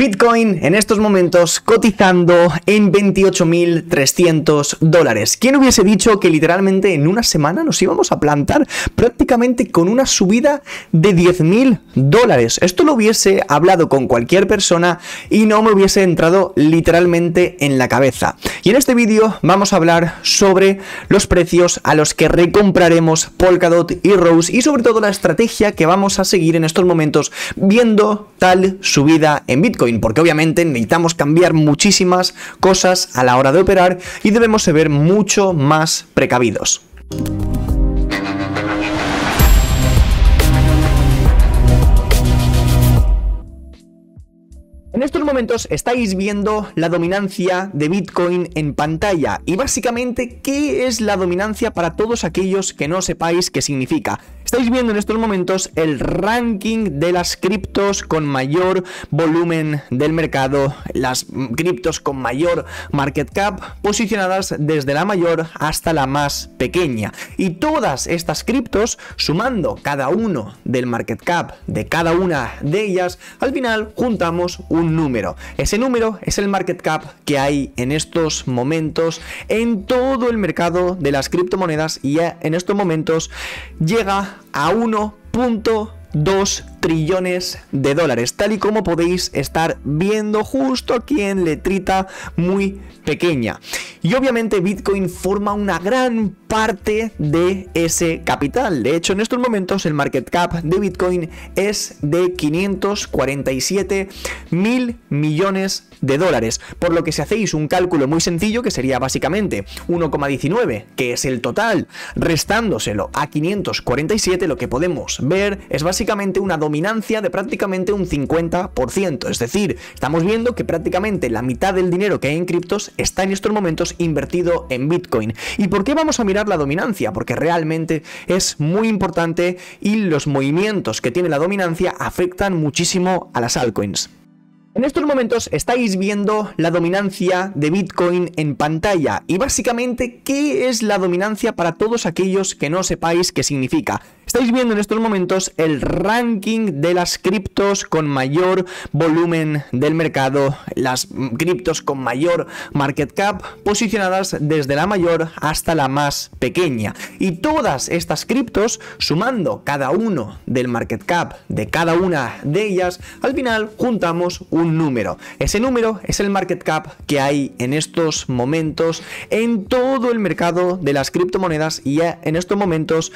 Bitcoin en estos momentos cotizando en 28.300 dólares. ¿Quién hubiese dicho que literalmente en una semana nos íbamos a plantar prácticamente con una subida de 10.000 dólares? Esto lo hubiese hablado con cualquier persona y no me hubiese entrado literalmente en la cabeza. Y en este vídeo vamos a hablar sobre los precios a los que recompraremos Polkadot y Rose y sobre todo la estrategia que vamos a seguir en estos momentos viendo tal subida en Bitcoin porque obviamente necesitamos cambiar muchísimas cosas a la hora de operar y debemos ser mucho más precavidos. En estos momentos estáis viendo la dominancia de Bitcoin en pantalla y básicamente qué es la dominancia para todos aquellos que no sepáis qué significa. Estáis viendo en estos momentos el ranking de las criptos con mayor volumen del mercado, las criptos con mayor market cap, posicionadas desde la mayor hasta la más pequeña. Y todas estas criptos, sumando cada uno del market cap de cada una de ellas, al final juntamos un número. Ese número es el market cap que hay en estos momentos en todo el mercado de las criptomonedas y en estos momentos llega a 1.2 trillones de dólares, tal y como podéis estar viendo justo aquí en letrita muy pequeña. Y obviamente Bitcoin forma una gran parte de ese capital. De hecho, en estos momentos el market cap de Bitcoin es de 547 mil millones de dólares. Por lo que si hacéis un cálculo muy sencillo, que sería básicamente 1,19, que es el total, restándoselo a 547, lo que podemos ver es básicamente una dominancia de prácticamente un 50%. Es decir, estamos viendo que prácticamente la mitad del dinero que hay en criptos está en estos momentos invertido en Bitcoin. ¿Y por qué vamos a mirar la dominancia? Porque realmente es muy importante y los movimientos que tiene la dominancia afectan muchísimo a las altcoins. En estos momentos estáis viendo la dominancia de Bitcoin en pantalla y básicamente qué es la dominancia para todos aquellos que no sepáis qué significa. Estáis viendo en estos momentos el ranking de las criptos con mayor volumen del mercado, las criptos con mayor market cap, posicionadas desde la mayor hasta la más pequeña. Y todas estas criptos, sumando cada uno del market cap de cada una de ellas, al final juntamos un número. Ese número es el market cap que hay en estos momentos en todo el mercado de las criptomonedas y en estos momentos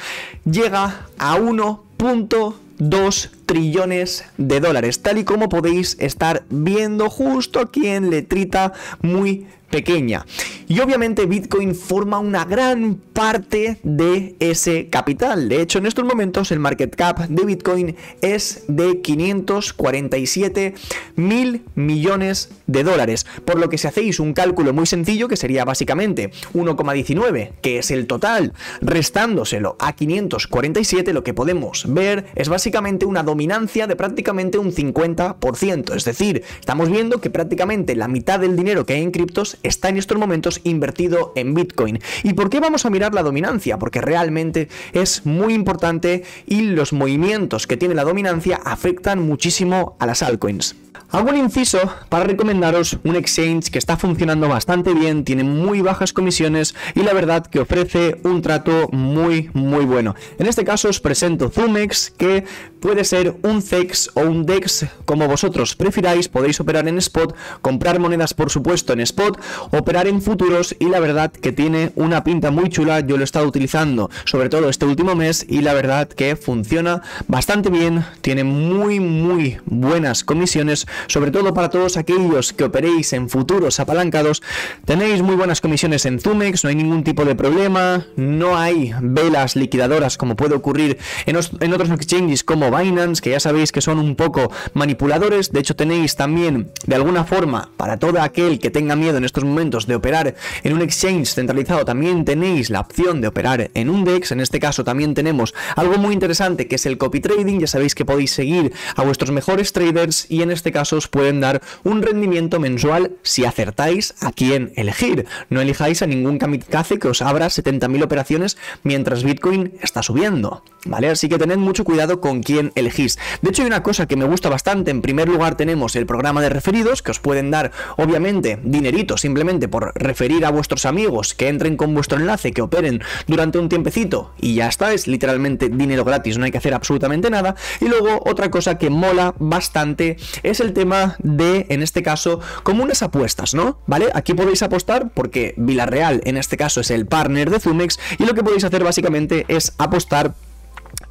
llega a 1.2 trillones de dólares, tal y como podéis estar viendo justo aquí en letrita muy pequeña. Y obviamente Bitcoin forma una gran parte de ese capital. De hecho, en estos momentos el market cap de Bitcoin es de 547 mil millones de dólares. Por lo que si hacéis un cálculo muy sencillo, que sería básicamente 1,19, que es el total, restándoselo a 547, lo que podemos ver es básicamente una dominancia de prácticamente un 50%. Es decir, estamos viendo que prácticamente la mitad del dinero que hay en criptos está en estos momentos invertido en Bitcoin. ¿Y por qué vamos a mirar la dominancia? Porque realmente es muy importante y los movimientos que tiene la dominancia afectan muchísimo a las altcoins. Hago un inciso para recomendaros un exchange que está funcionando bastante bien, tiene muy bajas comisiones y la verdad que ofrece un trato muy muy bueno. En este caso os presento Zumex, que puede ser un CEX o un DEX como vosotros prefiráis, podéis operar en spot, comprar monedas por supuesto en spot, operar en futuros y la verdad que tiene una pinta muy chula, yo lo he estado utilizando sobre todo este último mes y la verdad que funciona bastante bien, tiene muy muy buenas comisiones sobre todo para todos aquellos que operéis en futuros apalancados, tenéis muy buenas comisiones en Zumex, no hay ningún tipo de problema, no hay velas liquidadoras como puede ocurrir en, otros exchanges como Binance, que ya sabéis que son un poco manipuladores, de hecho tenéis también de alguna forma para todo aquel que tenga miedo en momentos de operar en un exchange centralizado, también tenéis la opción de operar en un DEX. En este caso también tenemos algo muy interesante que es el copy trading. Ya sabéis que podéis seguir a vuestros mejores traders y en este caso os pueden dar un rendimiento mensual si acertáis a quién elegir. No elijáis a ningún kamikaze que os abra 70.000 operaciones mientras Bitcoin está subiendo. ¿Vale? Así que tened mucho cuidado con quién elegís. De hecho, hay una cosa que me gusta bastante. En primer lugar, tenemos el programa de referidos que os pueden dar, obviamente, dinerito simplemente por referir a vuestros amigos que entren con vuestro enlace, que operen durante un tiempecito y ya está. Es literalmente dinero gratis, no hay que hacer absolutamente nada. Y luego, otra cosa que mola bastante es el tema de, en este caso, como unas apuestas, ¿no? ¿Vale? Aquí podéis apostar porque Villarreal, en este caso, es el partner de Zumex y lo que podéis hacer básicamente es apostar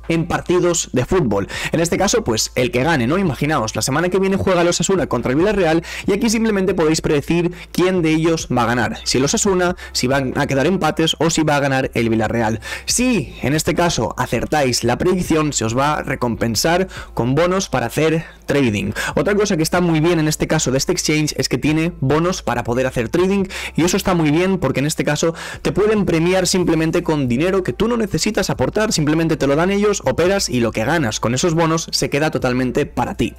en partidos de fútbol. En este caso, pues el que gane, ¿no? Imaginaos, la semana que viene juega los Asuna contra el Villarreal y aquí simplemente podéis predecir quién de ellos va a ganar. Si los Asuna, si van a quedar empates o si va a ganar el Villarreal. Si en este caso acertáis la predicción, se os va a recompensar con bonos para hacer trading. Otra cosa que está muy bien en este caso de este exchange es que tiene bonos para poder hacer trading y eso está muy bien porque en este caso te pueden premiar simplemente con dinero que tú no necesitas aportar, simplemente te lo dan ellos operas y lo que ganas con esos bonos se queda totalmente para ti.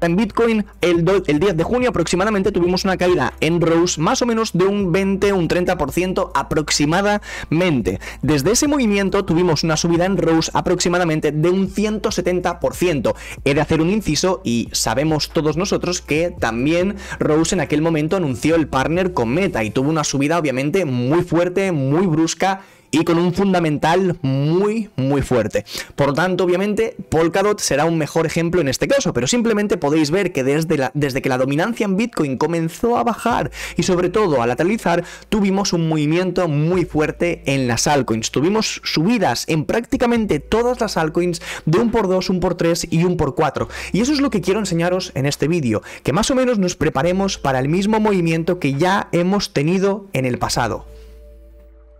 En Bitcoin, el, 10 de junio aproximadamente tuvimos una caída en Rose más o menos de un 20, un 30% aproximadamente. Desde ese movimiento tuvimos una subida en Rose aproximadamente de un 170%. He de hacer un inciso y sabemos todos nosotros que también Rose en aquel momento anunció el partner con Meta y tuvo una subida obviamente muy fuerte, muy brusca y con un fundamental muy muy fuerte. Por lo tanto, obviamente, Polkadot será un mejor ejemplo en este caso, pero simplemente podéis ver que desde, desde que la dominancia en Bitcoin comenzó a bajar y sobre todo al lateralizar, tuvimos un movimiento muy fuerte en las altcoins. Tuvimos subidas en prácticamente todas las altcoins de un por 2, un por 3 y un por 4. Y eso es lo que quiero enseñaros en este vídeo, que más o menos nos preparemos para el mismo movimiento que ya hemos tenido en el pasado.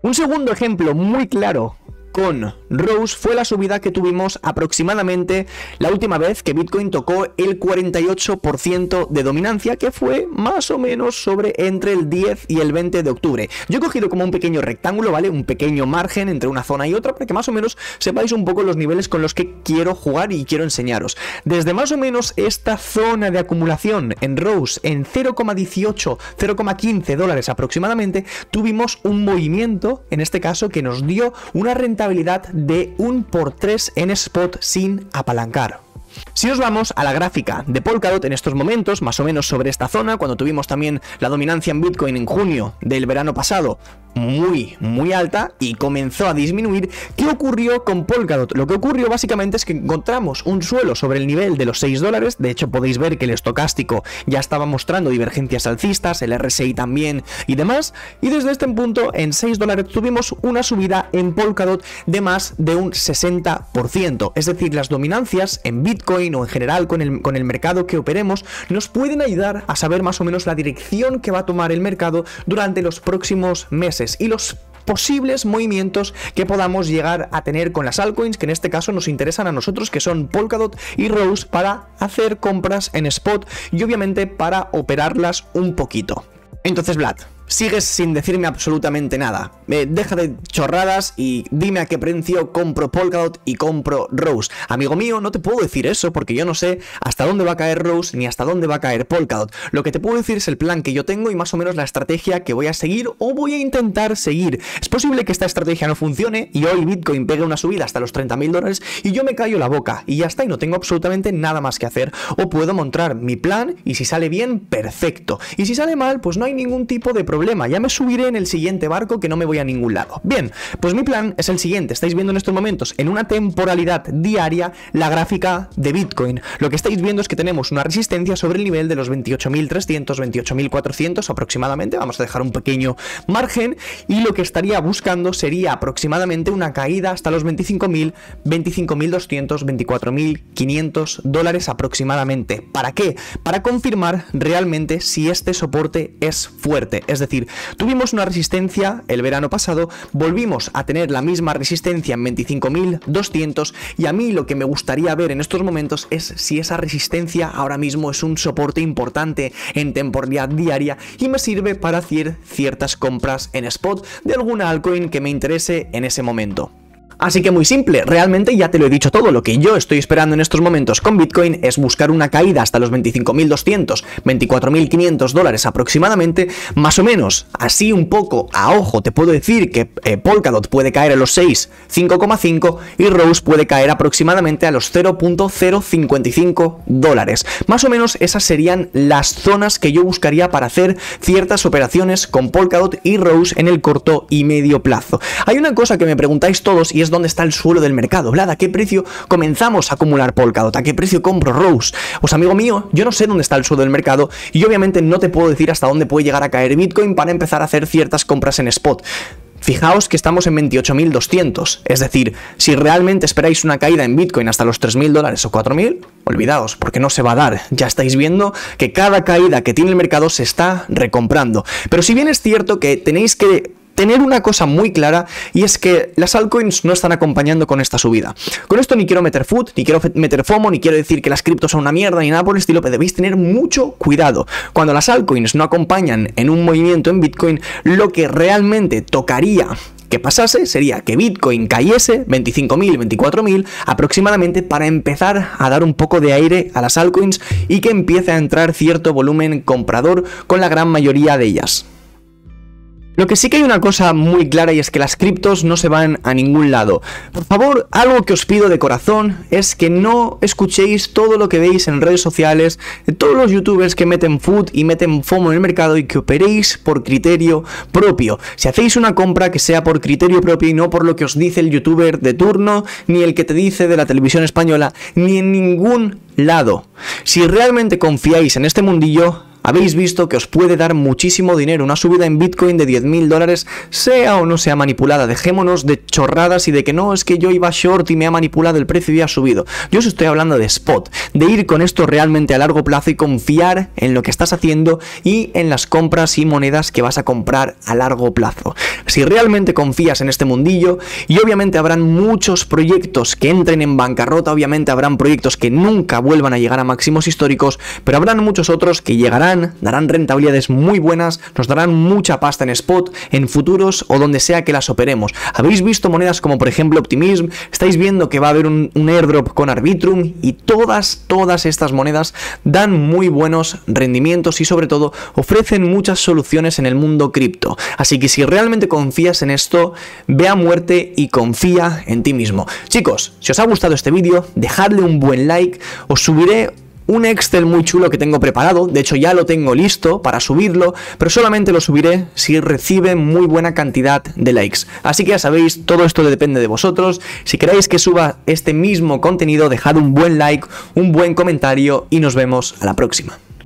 Un segundo ejemplo muy claro con Rose fue la subida que tuvimos aproximadamente la última vez que Bitcoin tocó el 48% de dominancia, que fue más o menos sobre entre el 10 y el 20 de octubre. Yo he cogido como un pequeño rectángulo, ¿vale? Un pequeño margen entre una zona y otra para que más o menos sepáis un poco los niveles con los que quiero jugar y quiero enseñaros. Desde más o menos esta zona de acumulación en Rose en 0,18, 0,15 dólares aproximadamente, tuvimos un movimiento, en este caso, que nos dio una rentabilidad de un por 3 en spot sin apalancar. Si nos vamos a la gráfica de Polkadot en estos momentos, más o menos sobre esta zona, cuando tuvimos también la dominancia en Bitcoin en junio del verano pasado, muy, muy alta y comenzó a disminuir. ¿Qué ocurrió con Polkadot? Lo que ocurrió básicamente es que encontramos un suelo sobre el nivel de los 6 dólares. De hecho, podéis ver que el estocástico ya estaba mostrando divergencias alcistas, el RSI también y demás. Y desde este punto, en 6 dólares, tuvimos una subida en Polkadot de más de un 60%. Es decir, las dominancias en Bitcoin o en general con el, con el mercado que operemos nos pueden ayudar a saber más o menos la dirección que va a tomar el mercado durante los próximos meses y los posibles movimientos que podamos llegar a tener con las altcoins que en este caso nos interesan a nosotros que son Polkadot y Rose para hacer compras en spot y obviamente para operarlas un poquito. Entonces Vlad, sigues sin decirme absolutamente nada. deja de chorradas y dime a qué precio compro Polkadot y compro Rose. Amigo mío, no te puedo decir eso porque yo no sé hasta dónde va a caer Rose ni hasta dónde va a caer Polkadot. Lo que te puedo decir es el plan que yo tengo y más o menos la estrategia que voy a seguir o voy a intentar seguir. Es posible que esta estrategia no funcione y hoy Bitcoin pegue una subida hasta los 30 mil dólares y yo me callo la boca y ya está y no tengo absolutamente nada más que hacer. O puedo montar mi plan y si sale bien, perfecto. Y si sale mal, pues no hay ningún tipo de problema ya me subiré en el siguiente barco que no me voy a ningún lado. Bien, pues mi plan es el siguiente, estáis viendo en estos momentos en una temporalidad diaria la gráfica de Bitcoin. Lo que estáis viendo es que tenemos una resistencia sobre el nivel de los 28.300, 28.400 aproximadamente, vamos a dejar un pequeño margen y lo que estaría buscando sería aproximadamente una caída hasta los 25.000, 25.200, 24.500 dólares aproximadamente. ¿Para qué? Para confirmar realmente si este soporte es fuerte, es decir, decir, tuvimos una resistencia el verano pasado, volvimos a tener la misma resistencia en 25.200 y a mí lo que me gustaría ver en estos momentos es si esa resistencia ahora mismo es un soporte importante en temporalidad diaria y me sirve para hacer ciertas compras en spot de alguna altcoin que me interese en ese momento. Así que muy simple, realmente ya te lo he dicho todo, lo que yo estoy esperando en estos momentos con Bitcoin es buscar una caída hasta los 25.200, 24.500 dólares aproximadamente, más o menos, así un poco a ojo te puedo decir que eh, Polkadot puede caer a los 6, 5,5 y Rose puede caer aproximadamente a los 0.055 dólares. Más o menos esas serían las zonas que yo buscaría para hacer ciertas operaciones con Polkadot y Rose en el corto y medio plazo. Hay una cosa que me preguntáis todos y es dónde está el suelo del mercado. Vlad, ¿a qué precio comenzamos a acumular Polkadot? ¿A qué precio compro Rose? Pues amigo mío, yo no sé dónde está el suelo del mercado y obviamente no te puedo decir hasta dónde puede llegar a caer Bitcoin para empezar a hacer ciertas compras en spot. Fijaos que estamos en 28.200, es decir, si realmente esperáis una caída en Bitcoin hasta los 3.000 dólares o 4.000, olvidaos, porque no se va a dar. Ya estáis viendo que cada caída que tiene el mercado se está recomprando. Pero si bien es cierto que tenéis que tener una cosa muy clara y es que las altcoins no están acompañando con esta subida. Con esto ni quiero meter food, ni quiero meter FOMO, ni quiero decir que las criptos son una mierda, ni nada por el estilo, pero debéis tener mucho cuidado. Cuando las altcoins no acompañan en un movimiento en Bitcoin, lo que realmente tocaría que pasase sería que Bitcoin cayese 25.000, 24.000 aproximadamente para empezar a dar un poco de aire a las altcoins y que empiece a entrar cierto volumen comprador con la gran mayoría de ellas. Lo que sí que hay una cosa muy clara y es que las criptos no se van a ningún lado. Por favor, algo que os pido de corazón es que no escuchéis todo lo que veis en redes sociales, de todos los youtubers que meten food y meten FOMO en el mercado y que operéis por criterio propio. Si hacéis una compra que sea por criterio propio y no por lo que os dice el youtuber de turno, ni el que te dice de la televisión española, ni en ningún lado. Si realmente confiáis en este mundillo, habéis visto que os puede dar muchísimo dinero. Una subida en Bitcoin de 10.000 dólares, sea o no sea manipulada. Dejémonos de chorradas y de que no, es que yo iba short y me ha manipulado el precio y ha subido. Yo os estoy hablando de spot, de ir con esto realmente a largo plazo y confiar en lo que estás haciendo y en las compras y monedas que vas a comprar a largo plazo. Si realmente confías en este mundillo, y obviamente habrán muchos proyectos que entren en bancarrota, obviamente habrán proyectos que nunca vuelvan a llegar a máximos históricos, pero habrán muchos otros que llegarán darán, rentabilidades muy buenas, nos darán mucha pasta en spot, en futuros o donde sea que las operemos. ¿Habéis visto monedas como por ejemplo Optimism? Estáis viendo que va a haber un, un airdrop con Arbitrum y todas, todas estas monedas dan muy buenos rendimientos y sobre todo ofrecen muchas soluciones en el mundo cripto. Así que si realmente confías en esto, ve a muerte y confía en ti mismo. Chicos, si os ha gustado este vídeo, dejadle un buen like, os subiré un Excel muy chulo que tengo preparado, de hecho ya lo tengo listo para subirlo, pero solamente lo subiré si recibe muy buena cantidad de likes. Así que ya sabéis, todo esto depende de vosotros. Si queréis que suba este mismo contenido, dejad un buen like, un buen comentario y nos vemos a la próxima.